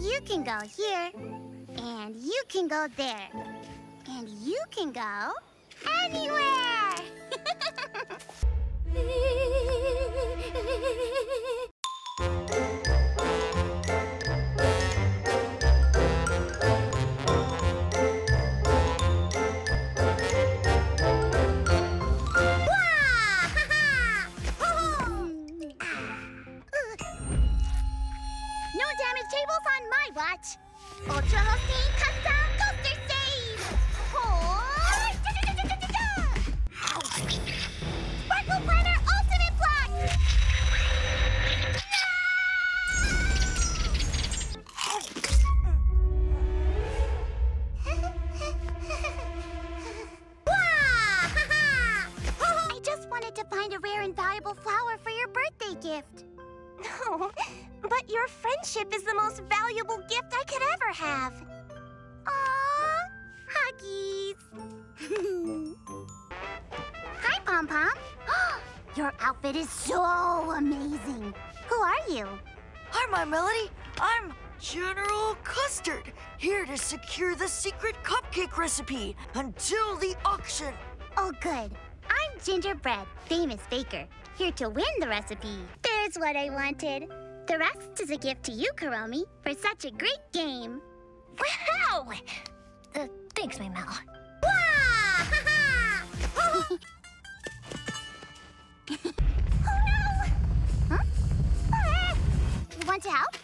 You can go here, and you can go there, and you can go anywhere. tables on my watch. Ultra Mosteen Custom Coaster Save! Sparkle Planner Ultimate Block! I just wanted to find a rare and valuable flower for your birthday gift. No, but your friendship is the most valuable gift I could ever have. Aww, huggies. Hi, Pom Pom. Your outfit is so amazing. Who are you? Hi, my Melody. I'm General Custard, here to secure the secret cupcake recipe until the auction. Oh, good. I'm Gingerbread, famous baker, here to win the recipe. There's what I wanted. The rest is a gift to you, Kuromi, for such a great game. Wow! Uh, thanks, my Mel. oh no! Huh? You want to help?